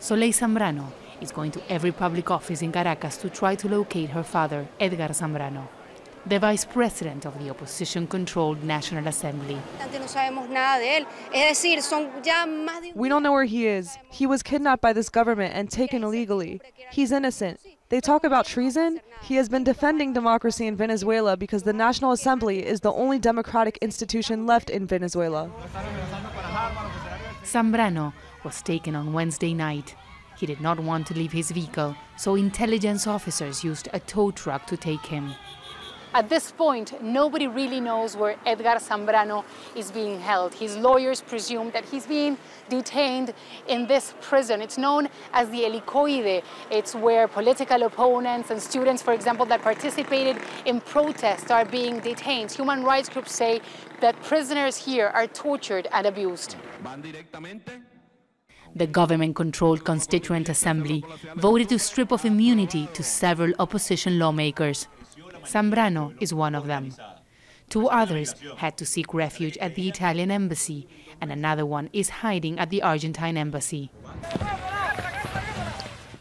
Soleil Zambrano is going to every public office in Caracas to try to locate her father, Edgar Zambrano, the vice president of the opposition controlled National Assembly. We don't know where he is. He was kidnapped by this government and taken illegally. He's innocent. They talk about treason. He has been defending democracy in Venezuela because the National Assembly is the only democratic institution left in Venezuela. Zambrano was taken on Wednesday night. He did not want to leave his vehicle, so intelligence officers used a tow truck to take him. At this point, nobody really knows where Edgar Zambrano is being held. His lawyers presume that he's being detained in this prison. It's known as the Helicoide. It's where political opponents and students, for example, that participated in protests are being detained. Human rights groups say that prisoners here are tortured and abused. The government controlled Constituent Assembly voted to strip of immunity to several opposition lawmakers. Zambrano is one of them. Two others had to seek refuge at the Italian embassy, and another one is hiding at the Argentine embassy.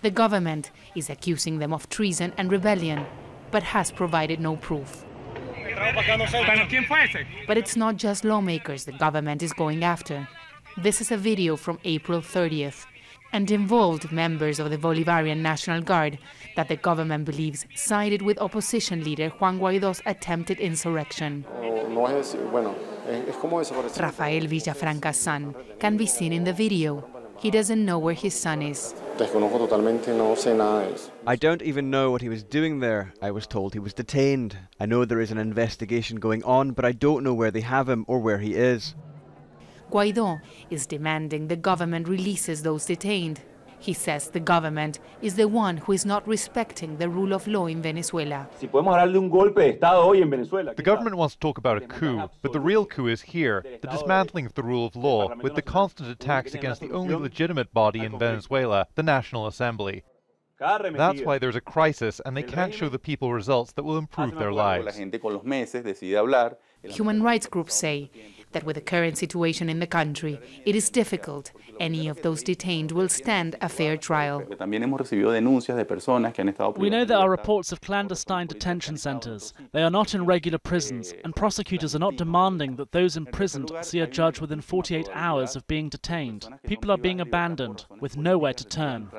The government is accusing them of treason and rebellion, but has provided no proof. But it's not just lawmakers the government is going after. This is a video from April 30th and involved members of the Bolivarian National Guard that the government believes sided with opposition leader Juan Guaido's attempted insurrection. Rafael Villafranca's son can be seen in the video. He doesn't know where his son is. I don't even know what he was doing there. I was told he was detained. I know there is an investigation going on, but I don't know where they have him or where he is. Guaido is demanding the government releases those detained. He says the government is the one who is not respecting the rule of law in Venezuela. The government wants to talk about a coup, but the real coup is here, the dismantling of the rule of law, with the constant attacks against the only legitimate body in Venezuela, the National Assembly. That's why there's a crisis, and they can't show the people results that will improve their lives. Human rights groups say that with the current situation in the country, it is difficult any of those detained will stand a fair trial. We know there are reports of clandestine detention centers. They are not in regular prisons, and prosecutors are not demanding that those imprisoned see a judge within 48 hours of being detained. People are being abandoned, with nowhere to turn.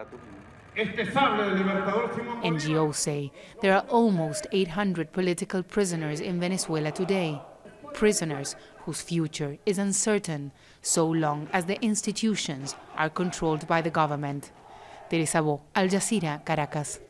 NGOs say there are almost 800 political prisoners in Venezuela today. Prisoners whose future is uncertain so long as the institutions are controlled by the government. Teresa Bo, Al Jazeera, Caracas.